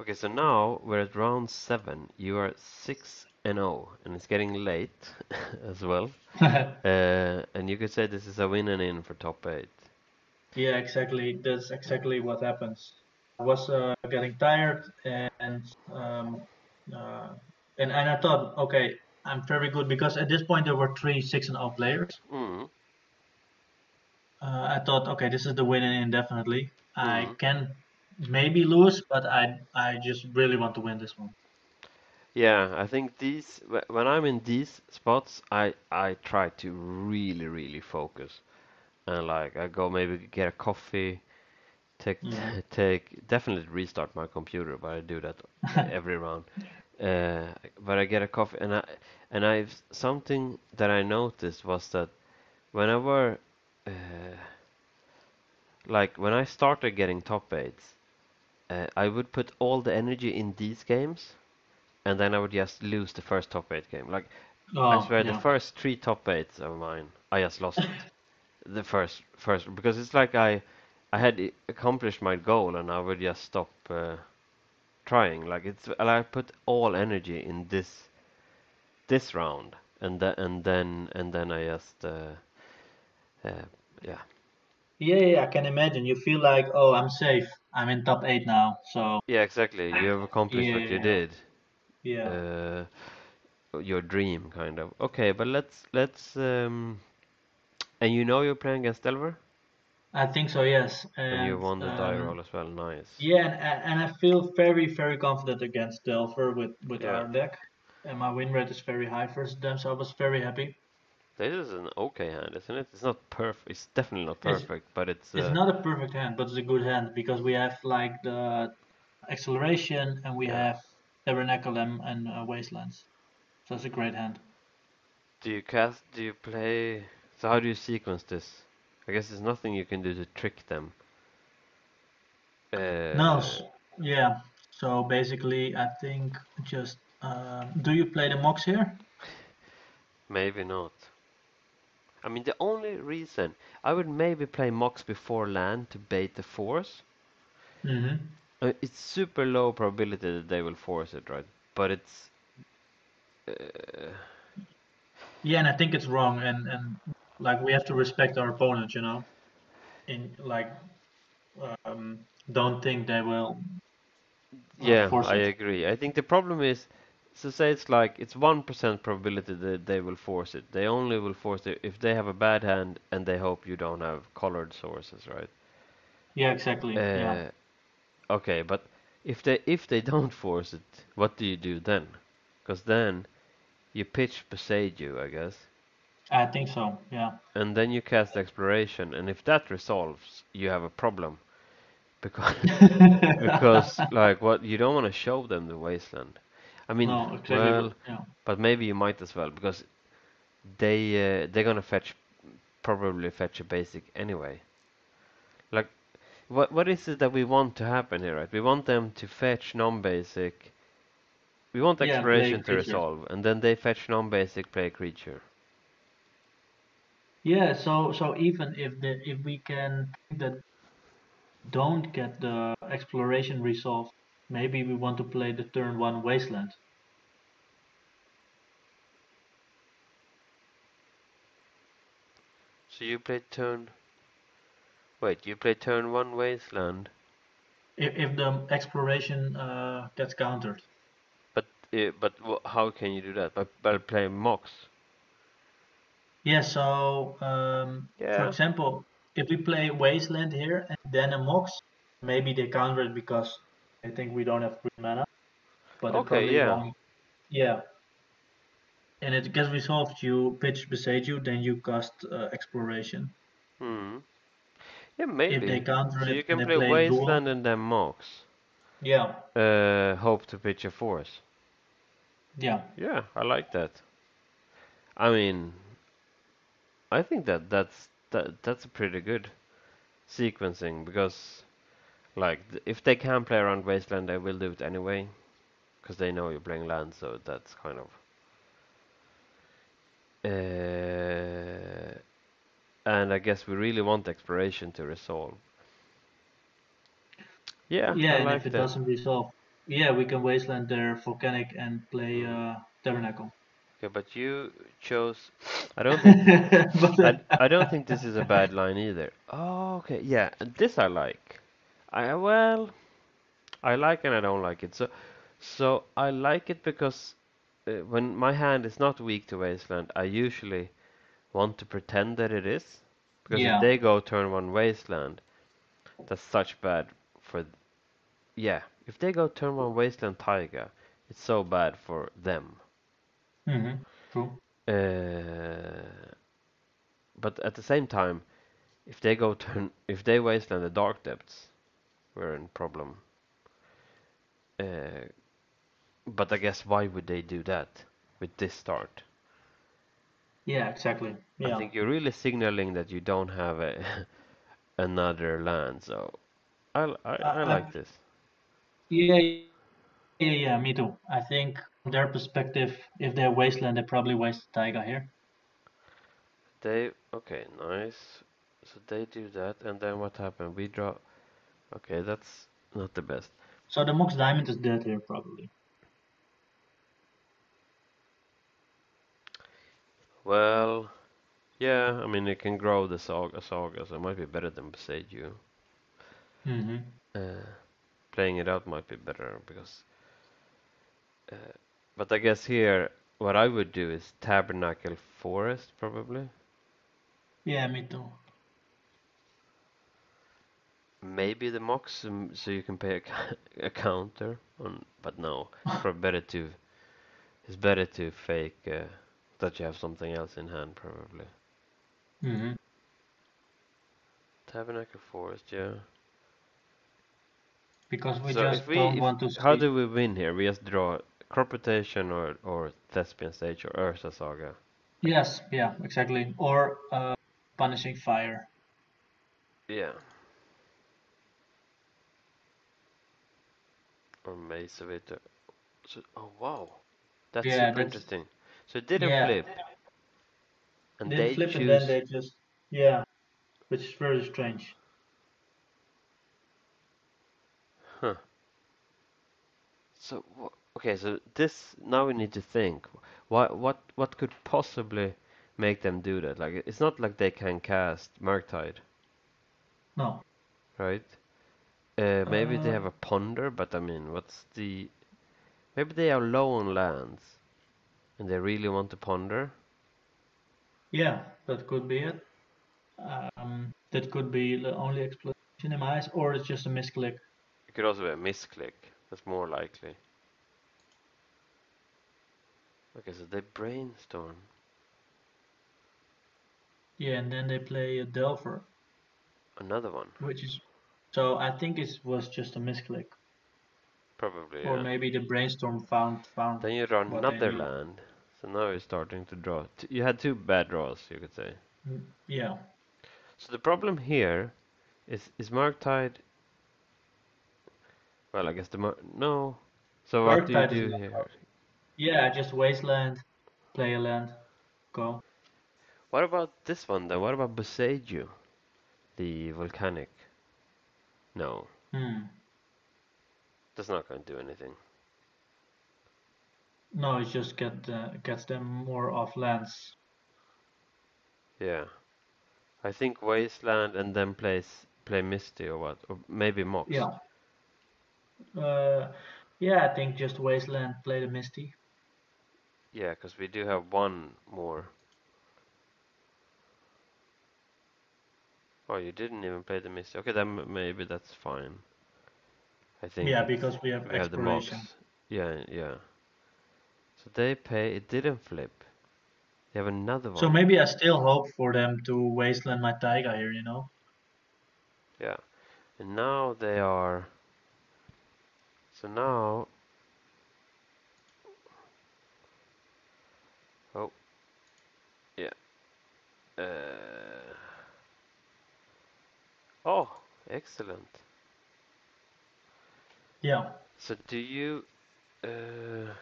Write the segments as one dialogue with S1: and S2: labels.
S1: Okay, so now we're at round seven. You are six and oh, and it's getting late as well. Uh, and you could say this is a win and in for top eight.
S2: Yeah, exactly. That's exactly what happens. I was uh, getting tired, and um, uh, and and I thought, okay, I'm very good because at this point there were three six and zero players.
S1: Mm.
S2: Uh, I thought, okay, this is the win and in definitely. I
S1: Mhm.
S2: can maybe lose, but I I just really want to win this one.
S1: Yeah, I think these when I'm in these spots, I I try to really really focus, and like I go maybe get a coffee, take
S2: Yeah.
S1: take definitely restart my computer, but I do that every round. Uh, but I get a coffee, and I and I've something that I noticed was that whenever uh, like when I started getting top eights, uh, I would put all the energy in these games, and then I would just lose the first top eight game. Like I
S2: Oh,
S1: swear, the first three top eights of mine, I just lost it. The first, first, because it's like I, I had accomplished my goal, and I would just stop uh, trying. Like it's, and I put all energy in this, this round, and then and then and then I just, uh, uh, yeah,
S2: Yeah, yeah, I can imagine. You feel like, oh, I'm safe. I'm in top eight now. So
S1: yeah, exactly. You have accomplished what you
S2: Yeah.
S1: did.
S2: yeah,
S1: uh, your dream kind of. Okay, but let's let's um, and you know you're playing against Delver,
S2: I think so. Yes,
S1: and you won the die
S2: um,
S1: roll as well. Nice.
S2: yeah, and, and and I feel very very confident against Delver with with
S1: Yeah.
S2: our deck, and my win rate is very high versus them. So I was very happy.
S1: This is an okay hand, isn't it? It's not perfect. It's definitely not
S2: It's-
S1: perfect, but it's
S2: It's
S1: uh,
S2: not a perfect hand, but it's a good hand because we have like the acceleration and we
S1: Yeah.
S2: have Tabernacle and, and uh, Wastelands. So it's a great hand.
S1: Do you cast? Do you play? So how do you sequence this? I guess there's nothing you can do to trick them. Uh,
S2: No, yeah. So basically, I think just uh, do you play the Mox here?
S1: Maybe not. I mean, the only reason I would maybe play Mox before land to bait the force.
S2: Mm-hmm.
S1: Uh, it's super low probability that they will force it, right? But it's. Uh,
S2: Yeah, and I think it's wrong, and and like we have to respect our opponent, you know. In like, um, don't think they will. uh,
S1: yeah, I agree. I think the problem is, so say it's like it's one percent probability that they will force it. They only will force it if they have a bad hand and they hope you don't have colored sources, right?
S2: Yeah, exactly. yeah.
S1: Uh, okay, but if they if they don't force it, what do you do then? Because then you pitch Boseiju, I guess,
S2: I think so. Yeah.
S1: and then you cast Exploration, and if that resolves, you have a problem. Because because like what you don't want to show them the wasteland. I mean,
S2: no, exactly.
S1: well,
S2: yeah.
S1: but maybe you might as well because they uh, they're gonna fetch probably fetch a basic anyway. Like, what what is it that we want to happen here, right? We want them to fetch non-basic. We want
S2: Yeah,
S1: exploration to
S2: creature.
S1: resolve, and then they fetch non-basic, play creature.
S2: Yeah, so so even if the if we can that don't get the exploration resolved, maybe we want to play the turn one wasteland.
S1: So you play turn. Wait, you play turn one wasteland,
S2: If if the exploration uh, gets countered.
S1: but uh, but how can you do that? By by playing Mox.
S2: Yeah, so um, for example, if we play wasteland here and then a mox, maybe they counter it because they think we don't have green mana. But
S1: Okay, yeah.
S2: won't. Yeah. And it gets resolved, you pitch Boseiju, then you cast uh, exploration.
S1: Hmm. Yeah, maybe.
S2: If they counter
S1: So
S2: it
S1: you can play
S2: play dual,
S1: Wasteland and then Mox.
S2: yeah,
S1: Uh, hope to pitch a force.
S2: yeah,
S1: Yeah, I like that. I mean, I think that that's that that's a pretty good sequencing because, like, th- if they can play around Wasteland, they will do it anyway, because they know you're playing land. So that's kind of. Uh, and I guess we really want exploration to resolve. Yeah,
S2: yeah.
S1: I
S2: And
S1: like
S2: if it
S1: that.
S2: doesn't resolve, yeah, we can wasteland their volcanic and play uh, tabernacle.
S1: Okay, but you chose. I don't think. I, I don't think this is a bad line either. Oh, okay. Yeah, this I like. I well, I like and I don't like it. So, so I like it because uh, when my hand is not weak to wasteland, I usually want to pretend that it is. Because
S2: yeah,
S1: if they go turn one wasteland, that's such bad for. Yeah, if they go turn one wasteland Taiga, it's so bad for them.
S2: hmm true.
S1: Uh, but at the same time, if they go turn, if they wasteland the dark depths, we're in problem. Uh, but I guess why would they do that with this start?
S2: Yeah, exactly.
S1: I think you're really signaling that you don't have a another land. So I I,
S2: I,
S1: I
S2: I,
S1: like this.
S2: yeah, yeah, yeah, me too. I think from their perspective, if they're wasteland, they probably waste Taiga here.
S1: They okay, nice. So they do that, and then what happened? We draw. Okay, that's not the best.
S2: So the Mox Diamond is dead here, probably.
S1: Well, yeah, I mean it can grow the saga saga, so it might be better than Boseiju.
S2: hmm
S1: Uh, playing it out might be better because. Uh, but I guess here, what I would do is Tabernacle Forest probably.
S2: Yeah, me too.
S1: Maybe the Mox, so you can pay a, a counter on. But no, it's better to. It's better to fake uh, that you have something else in hand probably.
S2: hmm
S1: Tabernacle Forest, yeah.
S2: Because we
S1: So
S2: just
S1: we,
S2: don't
S1: if,
S2: want to
S1: how do we win here? We just draw crop rotation or or Thespian Stage or Urza's Saga.
S2: Yes, yeah, exactly. Or uh, punishing fire.
S1: Yeah. Or Maze of So, oh wow, that's
S2: Yeah,
S1: super
S2: that's
S1: interesting. So it didn't
S2: yeah.
S1: flip, and
S2: Didn't
S1: they
S2: flip and then they just yeah, which is very strange.
S1: Huh. So okay, so this now we need to think. What what what could possibly make them do that? Like it's not like they can cast Murktide,
S2: No.
S1: right? Uh, maybe they
S2: Uh,
S1: have a ponder, but I mean, what's the? Maybe they are low on lands, and they really want to ponder.
S2: yeah, that could be it. Um, that could be the only explanation in my eyes, or it's just a misclick.
S1: It could also be a misclick. That's more likely. Okay, so they brainstorm.
S2: Yeah, and then they play a Delver,
S1: Another one,
S2: which is so I think it was just a misclick,
S1: probably,
S2: or
S1: yeah.
S2: maybe the brainstorm found found
S1: Then you draw
S2: what they
S1: another land. So now you're starting to draw. T you had two bad draws, you could say.
S2: Mm, Yeah,
S1: So the problem here is is Murktide. Well, I guess the Mur no. So what do you do here?
S2: out. Yeah, just wasteland, play a land, go.
S1: What about this one then? What about Boseiju? The volcanic? No,
S2: Hmm.
S1: that's not going to do anything.
S2: No, it just get uh, gets them more off lands.
S1: Yeah, I think Wasteland and then plays play Misty or what, or maybe Mox.
S2: Yeah. Uh, yeah, I think just wasteland, play the Misty.
S1: Yeah, because we do have one more. Oh, you didn't even play the Misty. Okay, then maybe that's fine. I think
S2: Yeah, because we have
S1: we have the Mox. Yeah, yeah. So they pay. It didn't flip. They have another one.
S2: So maybe I still hope for them to wasteland my Taiga here, you know?
S1: Yeah, and now they are. So now. Oh, yeah. Uh, oh, excellent.
S2: Yeah.
S1: So do you uh,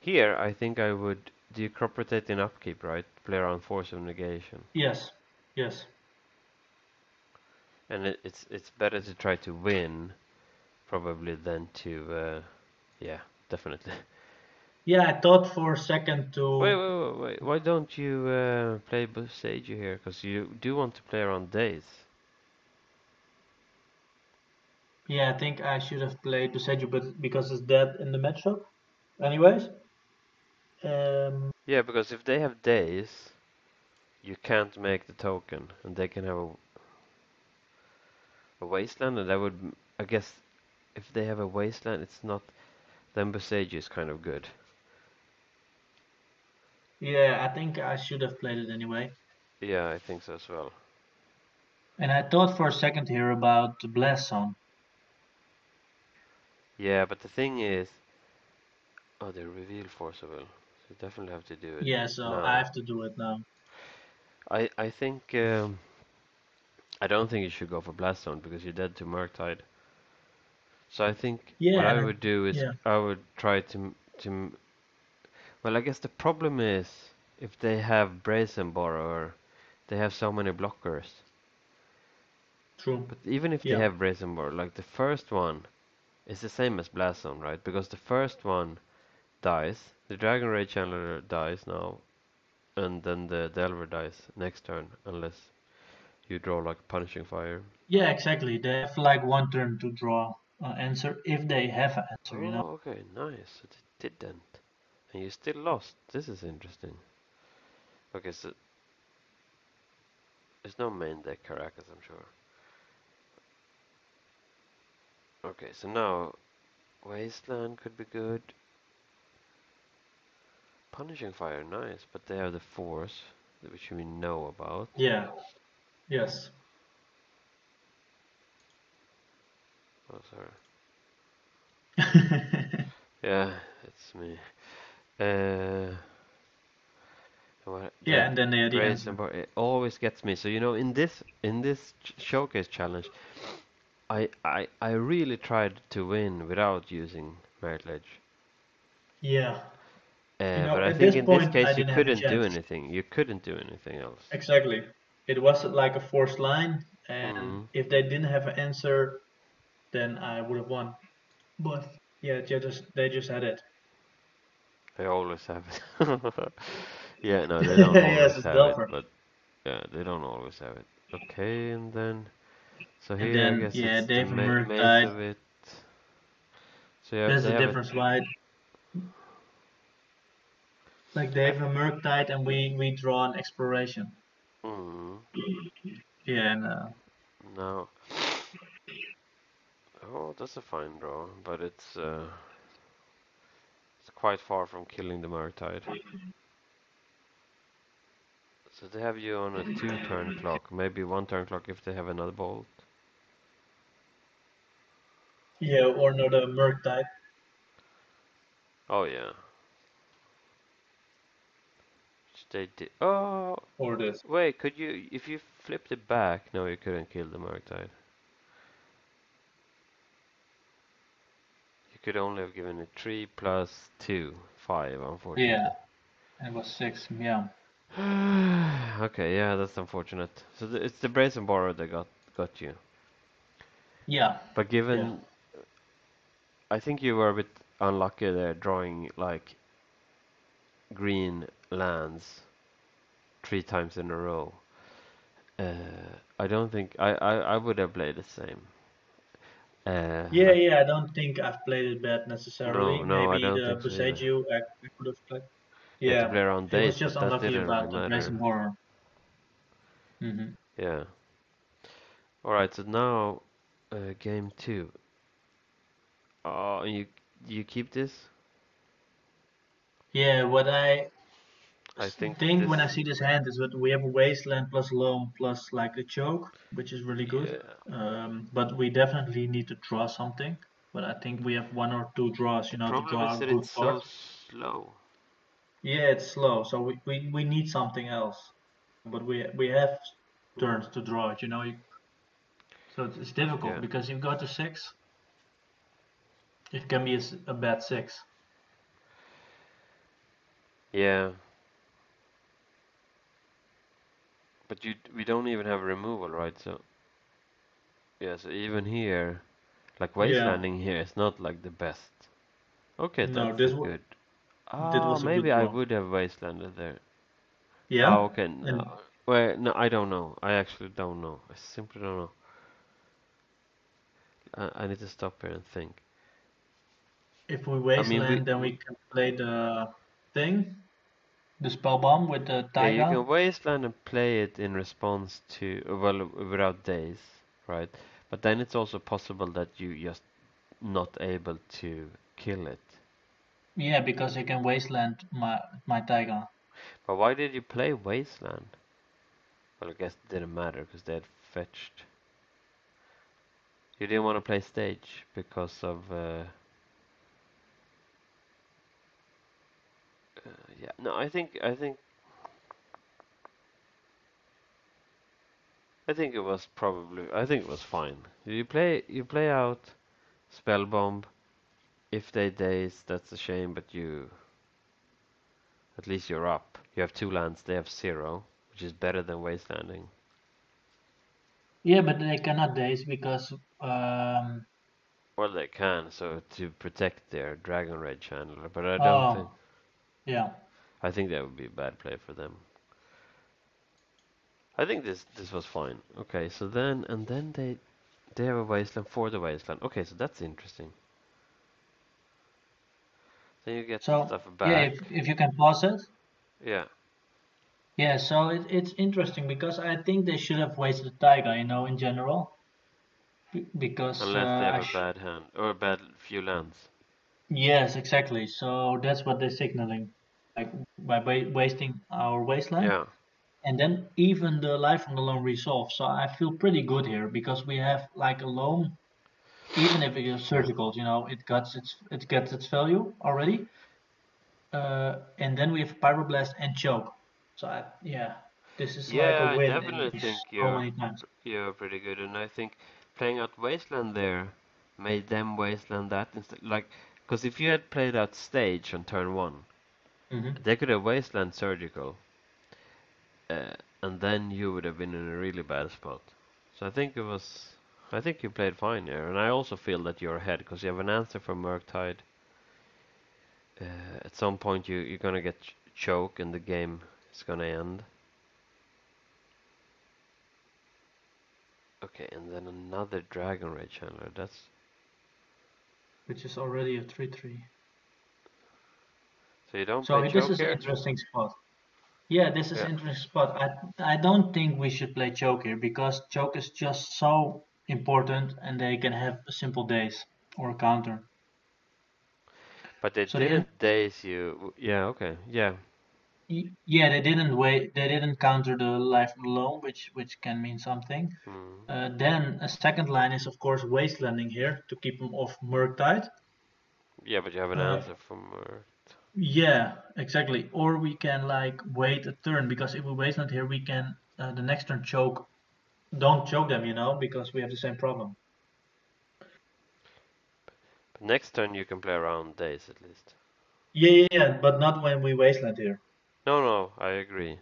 S1: here I think I would do you crop rotate in upkeep, right? Play around force of negation.
S2: Yes. Yes.
S1: And it, it's it's better to try to win probably than to uh, yeah, definitely.
S2: Yeah, I thought for a second to.
S1: Wait, wait, wait, wait. Why don't you uh, play Boseiju here? Because you do want to play around days.
S2: Yeah, I think I should have played Boseiju, but because it's dead in the matchup. Anyways. Um,
S1: Yeah, because if they have days, you can't make the token, and they can have a, a wasteland, and that would, I guess, if they have a wasteland, it's not. Then Boseiju is kind of good.
S2: yeah, I think I should have played it anyway.
S1: Yeah, I think so as well.
S2: And I thought for a second here about Zone.
S1: Yeah, but the thing is, oh, they reveal Force of Will, so you definitely have to do it.
S2: Yeah, so
S1: now.
S2: I have to do it now.
S1: I I think um, I don't think you should go for Blast Zone because you're dead to Murktide. So I think
S2: Yeah,
S1: what I would do is
S2: yeah.
S1: I would try to to well I guess the problem is if they have Brazen Borrower, they have so many blockers.
S2: True.
S1: But even if
S2: Yeah.
S1: they have Brazen Borrower, like the first one is the same as Blast Zone, right? Because the first one dies, the Dragon's Rage Channeler dies now, and then the Delver dies next turn unless you draw like Punishing Fire.
S2: Yeah, exactly. They have like one turn to draw an answer if they have an answer, you know.
S1: Oh, okay, nice. They didn't. And you still lost. This is interesting. Okay, so there's no main deck Karakas, I'm sure. Okay, so now Wasteland could be good. Punishing Fire, nice, but they have the Force, which we know about.
S2: Yeah. Yes.
S1: Oh, sorry. Yeah, it's me. Uh, what,
S2: yeah, and then the answer.
S1: and it always gets me. So you know, in this in this ch- showcase challenge, I I I really tried to win without using Marit Lage.
S2: Yeah,
S1: Uh,
S2: know,
S1: but I think
S2: this
S1: in this
S2: point, I
S1: case you
S2: didn't have a
S1: couldn't do anything. You couldn't do anything else.
S2: exactly. It wasn't like a forced line, and
S1: Mhm.
S2: if they didn't have an answer, then I would have won. But yeah, they just they just had it.
S1: They always have it. yeah, no, they don't always
S2: it's
S1: have it, but yeah, they don't always have it. Okay, and then so
S2: And
S1: here
S2: then,
S1: I guess
S2: yeah, Dave Merck
S1: maze
S2: died.
S1: it. So yeah,
S2: There's a
S1: have it-
S2: difference, right? Like they have a Murktide, and we we draw an exploration.
S1: Mhm.
S2: Yeah, and uh,
S1: No. Oh, that's a fine draw, but it's uh, it's quite far from killing the Murktide. So they have you on a two-turn clock, maybe one turn clock if they have another bolt.
S2: yeah, or another Murktide.
S1: Oh yeah. Which they did. Oh,
S2: Or this.
S1: wait, could you, if you flipped it back, no, you couldn't kill the Murktide. You could only have given it three plus two, five, unfortunately.
S2: Yeah, it was six. Yeah.
S1: okay, yeah, that's unfortunate. So it's the brazen borrower that got got you.
S2: Yeah.
S1: But given, I think you were a bit unlucky there, drawing like green lands three times in a row. Uh, I don't think I, I, I would have played the same. Uh,
S2: Yeah, yeah. I don't think I've played it bad necessarily.
S1: No, no, I
S2: Maybe
S1: don't
S2: the
S1: think so.
S2: Boseiju I, I could have played. Yeah,
S1: around
S2: it was just
S1: that
S2: unlucky about
S1: really.
S2: Brazen Horror. hmm
S1: Yeah. Alright, so now uh, game two. Oh, you you keep this?
S2: Yeah, what I
S1: I think
S2: think when I see this hand is that we have a Wasteland plus Loam plus like a choke, which is really good.
S1: Yeah.
S2: Um, but we definitely need to draw something. But I think we have one or two draws, you know, to draw
S1: is that
S2: good
S1: it's so slow.
S2: Yeah, it's slow, so we, we, we need something else. But we we have turns to draw it, you know. You, so it's, it's difficult
S1: Yeah.
S2: because if you go to six, it can be a bad six.
S1: Yeah. But you we don't even have removal, right? So yeah, so even here, Like
S2: Yeah.
S1: wastelanding here is not like the best. Okay,
S2: No,
S1: that's
S2: this
S1: good. Ah,
S2: was a good
S1: maybe I would have wastelanded there.
S2: Yeah.
S1: Oh, okay.
S2: And
S1: No. Well, no, I don't know. I actually don't know. I simply don't know. I, I need to stop here and think.
S2: if we
S1: mean,
S2: wasteland,
S1: we-
S2: then we can play the thing, the spell bomb with the
S1: Yeah, you can wasteland and play it in response to, uh, well, without days, right? But then it's also possible that you just not able to kill it.
S2: Yeah, because you can wasteland my my Taiga.
S1: But why did you play wasteland? Well, I guess it didn't matter because they had fetched. You didn't want to play stage because of. Uh, uh, yeah, no, I think I think I think it was probably I think it was fine. You play you play out spell bomb. If they daze, that's a shame, but you at least you're up. You have two lands, they have zero, which is better than wastelanding.
S2: Yeah, but they cannot daze because um
S1: Well, they can, so to protect their Dragon's Rage Channeler, but I don't
S2: Oh.
S1: think.
S2: yeah.
S1: I think that would be a bad play for them. I think this this was fine. Okay, so then and then they they have a wasteland for the wasteland. Okay, so that's interesting. Then you get
S2: So
S1: stuff
S2: yeah, if if you can pause it.
S1: Yeah.
S2: Yeah, so it, it's interesting because I think they should have wasted Taiga, you know, in general. Be- Because
S1: Unless
S2: uh,
S1: they have a bad hand or a bad few lands.
S2: yes, exactly. So that's what they're signaling, like by wa- wasting our wasteland,
S1: Yeah.
S2: and then even the Life from the Loam resolve. So I feel pretty good here because we have like a Loam, even if it is surgical, you know, it gets its it gets its value already. Uh, and then we have pyroblast and choke. So I, yeah, this is
S1: Yeah,
S2: like
S1: I
S2: a win
S1: definitely think you're you're pretty good, and I think playing out Wasteland there made them Wasteland that instead. Like, because if you had played out Stage on turn one,
S2: hmm
S1: they could have Wasteland Surgical, uh, and then you would have been in a really bad spot. So I think it was. I think you played fine there, and I also feel that you're ahead because you have an answer for Murktide. Uh, at some point, you you're gonna get ch- choke, and the game is gonna end. Okay, and then another Dragon's Rage Channeler. That's
S2: which is already a 3-3.
S1: so you don't
S2: So
S1: play
S2: this
S1: choke
S2: is an
S1: here.
S2: interesting spot. Yeah, this is
S1: Yeah.
S2: interesting spot. I I don't think we should play choke here because choke is just so important and they can have simple days or counter.
S1: But they
S2: So
S1: didn't daze you. Yeah, okay, yeah.
S2: Yeah, they didn't wait. They didn't counter the life alone, which which can mean something.
S1: Hmm.
S2: Uh, then a second line is of course wastelanding here to keep them off Murktide.
S1: Yeah, but you have an
S2: Uh,
S1: answer from. Uh,
S2: Yeah, exactly. Or we can like wait a turn because if we wasteland here, we can uh, the next turn choke. Don't choke them, you know, because we have the same problem.
S1: but next turn you can play around days at least.
S2: Yeah, yeah, yeah, but not when we wasteland here.
S1: No, no, I agree.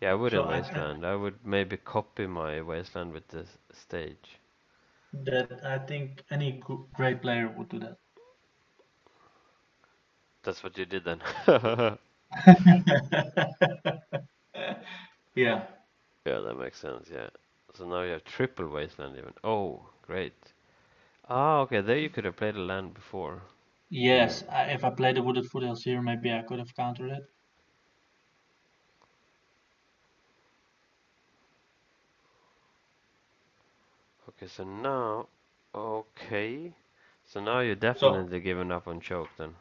S1: Yeah, I wouldn't
S2: So I- I-
S1: wasteland. I would maybe copy my wasteland with this stage.
S2: That I think any great player would do that.
S1: That's what you did then.
S2: yeah.
S1: Yeah, that makes sense. Yeah. So now you have triple wasteland even. Oh, great. Ah, okay. There you could have played a land before.
S2: Yes, I, if I played the wooded foothills here, maybe I could have countered it.
S1: Okay, so now, okay. So now you're definitely giving up on choke then.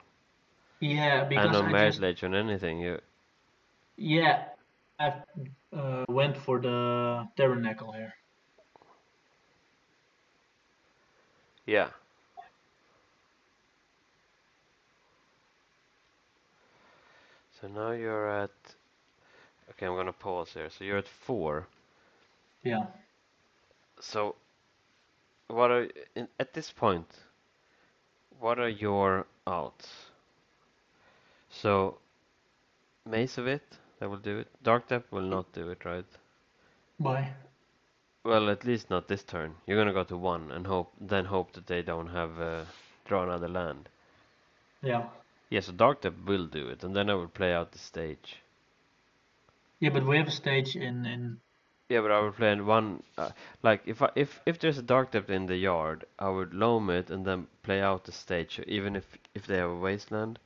S2: Yeah, because
S1: and on
S2: I just
S1: on anything. You
S2: yeah, I uh, went for the tabernacle here.
S1: yeah. So now you're at. Okay, I'm gonna pause here. So you're at four.
S2: Yeah.
S1: So, what are in, at this point? What are your outs? So, Maze of Ith that will do it. Dark Depth will not do it, right?
S2: Why?
S1: Well, at least not this turn. You're gonna go to one and hope, then hope that they don't have uh, draw another land.
S2: Yeah.
S1: Yeah, so Dark Depth will do it, and then I will play out the stage.
S2: Yeah, but we have a stage in in.
S1: Yeah, but I will play in one. Uh, like if I if if there's a Dark Depth in the yard, I would loam it and then play out the stage. Even if if they have a wasteland,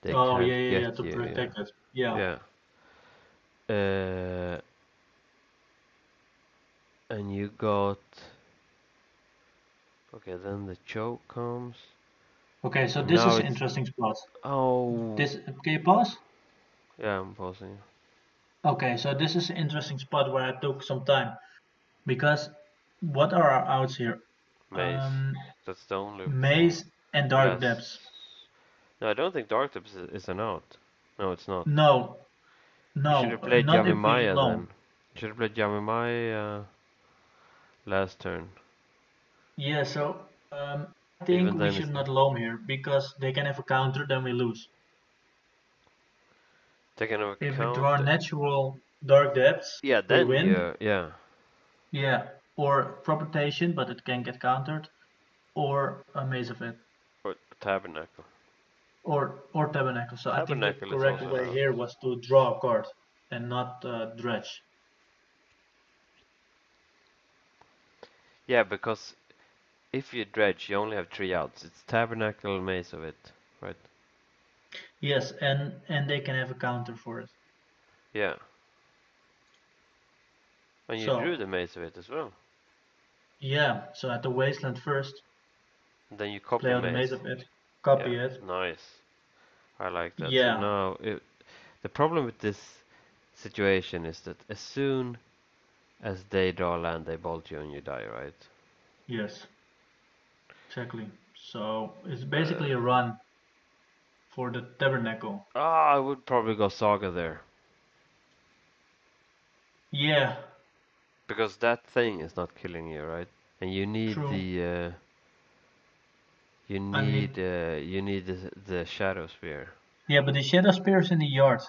S1: they
S2: oh yeah, yeah, yeah, to
S1: you.
S2: protect. Yeah.
S1: Yeah. Yeah. Uh, and you got. Okay, then the choke comes.
S2: Okay, so this
S1: Now
S2: is interesting spot.
S1: Oh.
S2: This can you pause?
S1: Yeah, I'm pausing.
S2: Okay, so this is an interesting spot where I took some time because what are our outs here?
S1: Maze.
S2: Um,
S1: That's the only.
S2: maze and dark
S1: Yes.
S2: depths.
S1: No, I don't think Dark Depths is, is an out. No, it's not.
S2: No, no,
S1: should have played
S2: Yavimaya
S1: then. Should have played Yavimaya uh, last turn.
S2: Yeah, so um, I think
S1: Even
S2: we should
S1: it's-
S2: not loam here because they can have a counter, then we lose.
S1: Taking into
S2: If we draw natural dark depths,
S1: yeah,
S2: we
S1: then
S2: win.
S1: you, yeah.
S2: yeah, or crop rotation, but it can get countered, or a Maze of Ith,
S1: Or Tabernacle.
S2: Or or tabernacle. So I think the correct way
S1: out.
S2: here was to draw a card and not uh, dredge.
S1: Yeah, because if you dredge, you only have three outs. It's Tabernacle, Maze of Ith, right?
S2: Yes, and and they can have a counter for it.
S1: Yeah. And you
S2: So-
S1: drew the Maze of Ith as well.
S2: Yeah, so at the wasteland first,
S1: And then you copy
S2: play the
S1: Maze.
S2: Maze of Ith, copy
S1: yeah,
S2: it.
S1: Nice. I like that.
S2: Yeah.
S1: So now, it, the problem with this situation is that as soon as they draw land, they bolt you and you die, right?
S2: Yes, exactly. So it's basically a run for the tabernacle.
S1: Ah, I would probably go Saga there.
S2: Yeah,
S1: Because that thing is not killing you, right? And you need
S2: True.
S1: the uh, you need uh, you need the, the shadow spear.
S2: yeah, but the shadow spear is in the yard.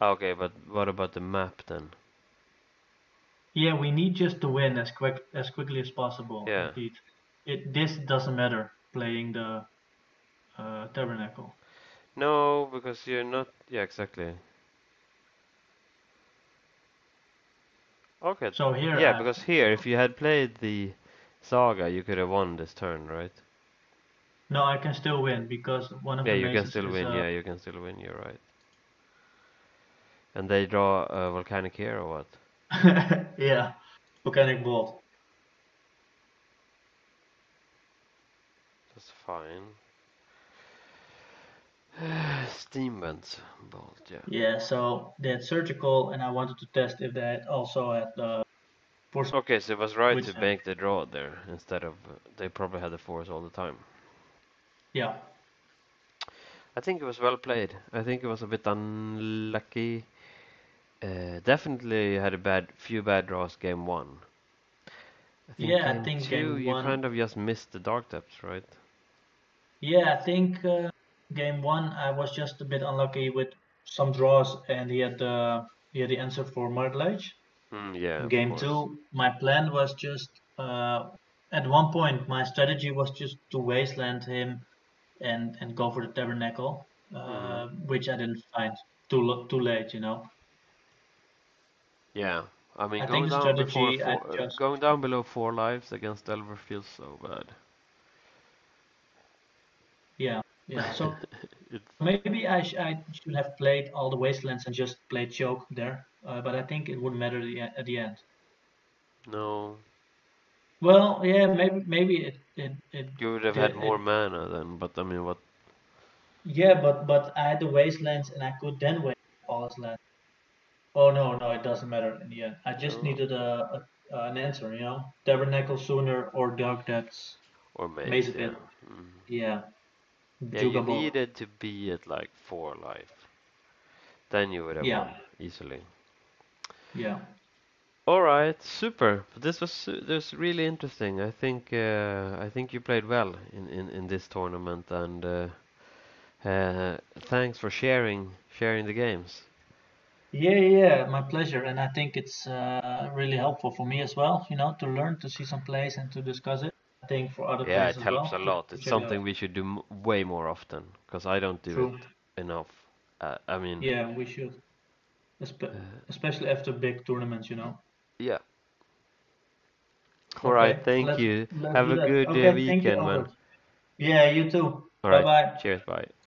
S1: Okay, but what about the map then?
S2: Yeah, we need just to win as quick as quickly as possible.
S1: Yeah.
S2: Indeed. It this doesn't matter playing the uh, tabernacle.
S1: No, because you're not. Yeah, exactly. Okay.
S2: So here,
S1: Yeah,
S2: I-
S1: because here, if you had played the saga, you could have won this turn, right?
S2: no, I can still win because one of
S1: Yeah,
S2: the
S1: you can still win.
S2: uh,
S1: Yeah, you can still win. You're right. And they draw a volcanic here or what?
S2: yeah, volcanic bolt.
S1: That's fine. Steam vents bolt, yeah.
S2: Yeah, so they had surgical, and I wanted to test if they also had uh, force.
S1: Okay, so it was right to bank the draw there instead of uh, they probably had the force all the time.
S2: Yeah,
S1: I think it was well played. I think it was a bit unlucky. Uh, definitely had a bad few bad draws game one. I think
S2: Yeah, I think
S1: two
S2: game
S1: you
S2: one-
S1: kind of just missed the dark depths, right?
S2: yeah. I think uh, game one I was just a bit unlucky with some draws, and he had the he had the answer for Marit Lage.
S1: Mm, yeah.
S2: game two, my plan was just uh, at one point my strategy was just to wasteland him and and go for the tabernacle, uh,
S1: Mm-hmm.
S2: which I didn't find too too late, you know.
S1: Yeah. I mean,
S2: I
S1: going
S2: think the
S1: down before
S2: strategy
S1: four, uh,
S2: just-
S1: going down below four lives against Delver feels so bad.
S2: Yeah, yeah. So maybe I, sh- I should have played all the wastelands and just played choke there, uh, but I think it wouldn't matter the, at the end.
S1: no.
S2: Well, yeah, maybe maybe it it, it
S1: You would have
S2: Yeah,
S1: had
S2: it-
S1: more mana then, but I mean, what?
S2: Yeah, but but I had the wastelands and I could then wait all his land. Oh no, no, it doesn't matter in the end. I just
S1: Oh.
S2: needed a, a an answer, you know, tabernacle sooner or dark depths.
S1: Or maze,
S2: Maze
S1: yeah.
S2: it.
S1: Mm.
S2: Yeah.
S1: Yeah, you needed to be at like four life. Then you would have
S2: Yeah.
S1: won easily.
S2: Yeah.
S1: All right, super. This was this was really interesting. I think uh, I think you played well in, in, in this tournament, and uh, uh, thanks for sharing sharing the games.
S2: Yeah, yeah, my pleasure. And I think it's uh, really helpful for me as well, you know, to learn, to see some plays and to discuss it. I think for other
S1: Yeah, it helps
S2: well
S1: a lot. It's something we should do m way more often because I don't do
S2: True.
S1: it enough. Uh, I mean,
S2: Yeah, we should, Espe
S1: uh,
S2: especially after big tournaments, you know.
S1: yeah. All right,
S2: Okay,
S1: thank
S2: let's
S1: you.
S2: let's
S1: Have a
S2: that.
S1: good
S2: Okay,
S1: weekend, man.
S2: Yeah, you too.
S1: All
S2: Bye
S1: right,
S2: bye.
S1: cheers, bye.